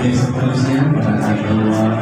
yang seterusnya pada tanggal